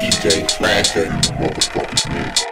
DJ Cracker, motherfuckers.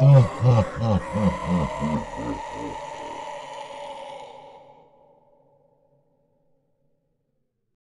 Ha ha ha.